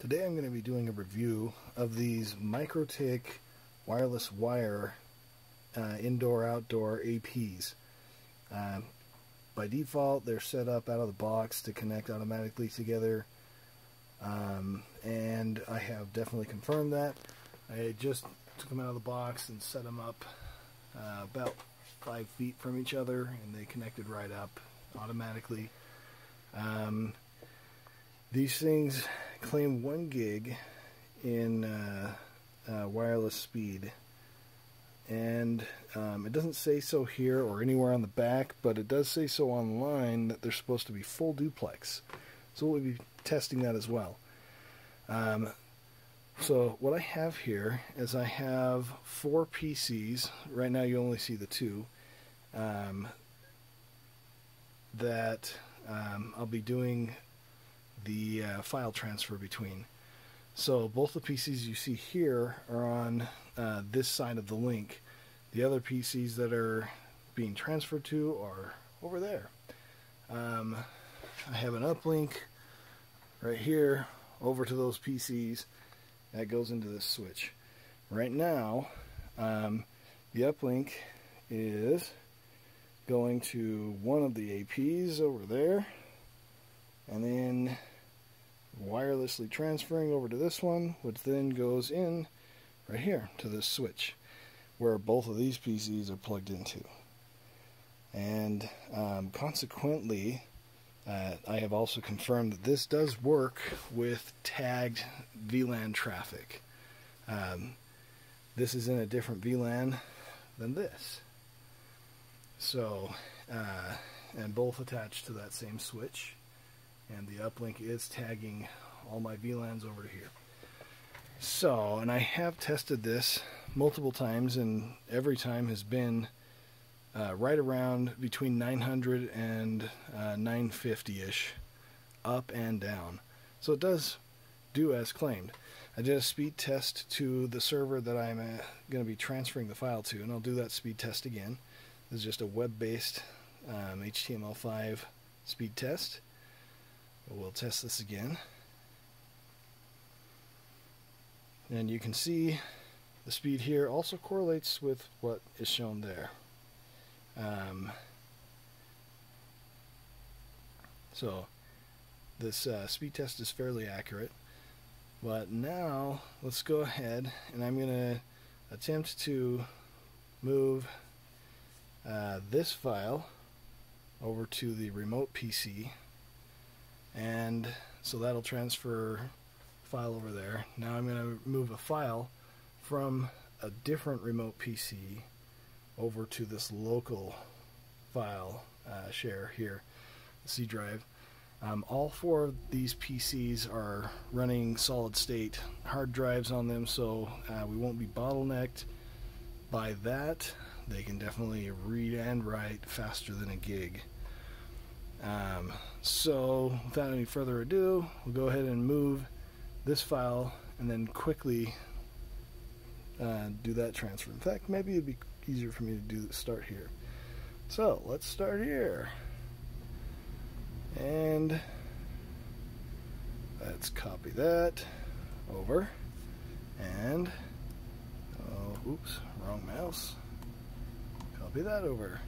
Today I'm going to be doing a review of these MikroTik wireless wire uh, indoor-outdoor APs. Um, by default they're set up out of the box to connect automatically together um, and I have definitely confirmed that. I just took them out of the box and set them up uh, about five feet from each other and they connected right up automatically. Um, these things claim one gig in uh, uh, wireless speed, and um, it doesn't say so here or anywhere on the back, but it does say so online that they're supposed to be full duplex. So we'll be testing that as well. Um, so what I have here is I have four PCs. Right now you only see the two. Um, that um, I'll be doing the uh, file transfer between. So both the PCs you see here are on uh, this side of the link. The other PCs that are being transferred to are over there. Um, I have an uplink right here over to those PCs that goes into this switch. Right now, um, the uplink is going to one of the APs over there and then wirelessly transferring over to this one, which then goes in right here to this switch where both of these PCs are plugged into. And um, consequently, uh, I have also confirmed that this does work with tagged VLAN traffic. Um, this is in a different VLAN than this. So, uh, and both attached to that same switch and the uplink is tagging all my VLANs over to here. So, and I have tested this multiple times, and every time has been uh, right around between 900 and uh, 950 ish, up and down. So it does do as claimed. I did a speed test to the server that I'm uh, going to be transferring the file to, and I'll do that speed test again. This is just a web based um, HTML5 speed test. We'll test this again. And you can see the speed here also correlates with what is shown there. Um, so this uh, speed test is fairly accurate. But now let's go ahead and I'm going to attempt to move uh, this file over to the remote PC and so that'll transfer file over there. Now I'm going to move a file from a different remote PC over to this local file uh, share here, C drive. Um, all four of these PCs are running solid state hard drives on them, so uh, we won't be bottlenecked by that. They can definitely read and write faster than a gig. Um, so without any further ado, we'll go ahead and move this file and then quickly uh, do that transfer. In fact, maybe it'd be easier for me to do start here. So let's start here. And let's copy that over. And, oh, oops, wrong mouse. Copy that over.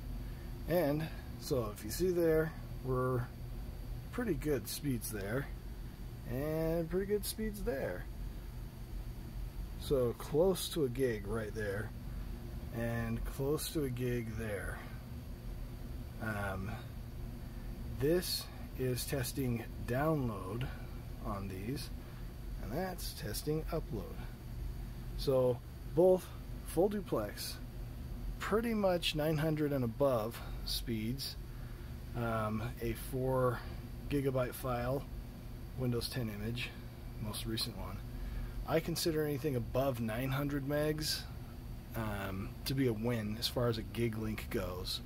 And so if you see there, we're pretty good speeds there and pretty good speeds there. So close to a gig right there and close to a gig there. Um, this is testing download on these and that's testing upload. So both full duplex pretty much 900 and above speeds um, a 4 gigabyte file, Windows 10 image, most recent one. I consider anything above 900 megs um, to be a win as far as a gig link goes.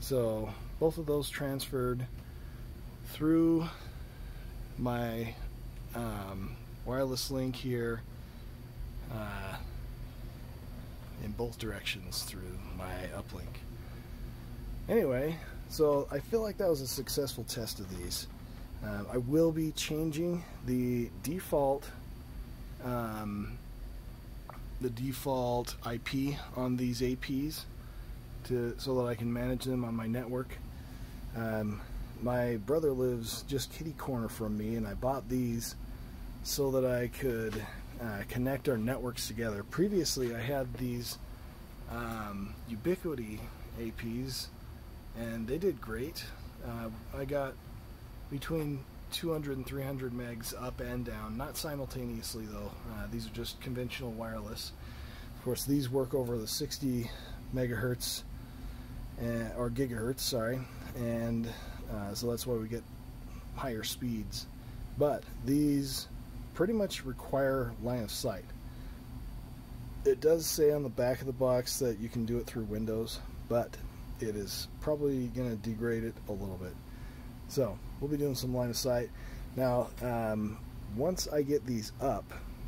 So both of those transferred through my um, wireless link here uh, in both directions through my uplink. Anyway, so I feel like that was a successful test of these. Uh, I will be changing the default um, the default IP on these APs to so that I can manage them on my network. Um, my brother lives just kitty corner from me, and I bought these so that I could uh, connect our networks together. Previously, I had these um, Ubiquiti APs, and they did great. Uh, I got between 200 and 300 megs up and down, not simultaneously though. Uh, these are just conventional wireless. Of course, these work over the 60 megahertz uh, or gigahertz, sorry, and uh, so that's why we get higher speeds. But these pretty much require line of sight. It does say on the back of the box that you can do it through Windows, but it is probably going to degrade it a little bit. So we'll be doing some line of sight. Now, um, once I get these up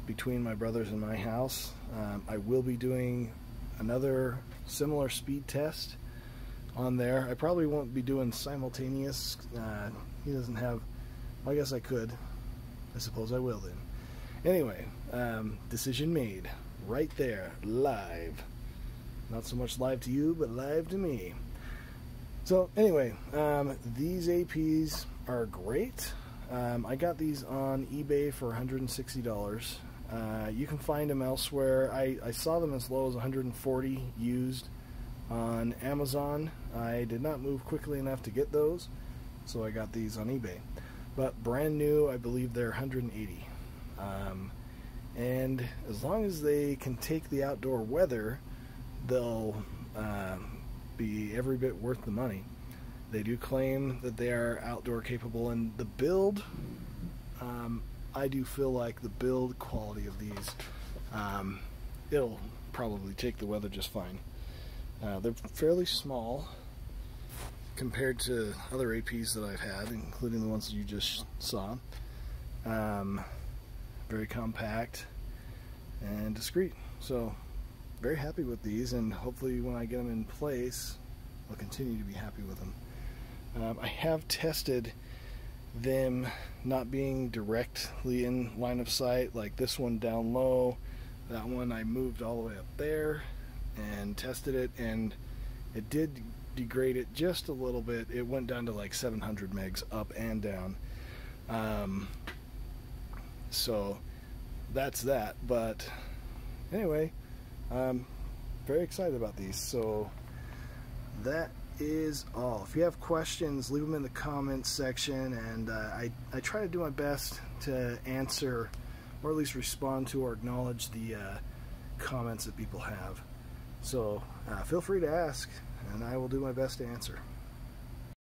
between my brothers and my house, um, I will be doing another similar speed test on there. I probably won't be doing simultaneous. Uh, he doesn't have, well, I guess I could. I suppose I will then. Anyway, um, decision made. Right there, live. Not so much live to you, but live to me. So anyway, um, these APs are great. Um, I got these on eBay for $160. Uh, you can find them elsewhere. I, I saw them as low as 140 used on Amazon. I did not move quickly enough to get those, so I got these on eBay. But brand new, I believe they're 180. Um, and as long as they can take the outdoor weather, they'll uh, be every bit worth the money. They do claim that they are outdoor capable, and the build, um, I do feel like the build quality of these, um, it'll probably take the weather just fine. Uh, they're fairly small compared to other APs that I've had, including the ones that you just saw. Um, very compact and discreet. So, very happy with these, and hopefully, when I get them in place, I'll continue to be happy with them. Um, I have tested them not being directly in line of sight, like this one down low. That one I moved all the way up there and tested it, and it did degrade it just a little bit. It went down to like 700 megs up and down. Um, so that's that. But anyway, I'm very excited about these. So that is all. If you have questions, leave them in the comments section, and uh, I, I try to do my best to answer or at least respond to or acknowledge the uh, comments that people have. So uh, feel free to ask, and I will do my best to answer.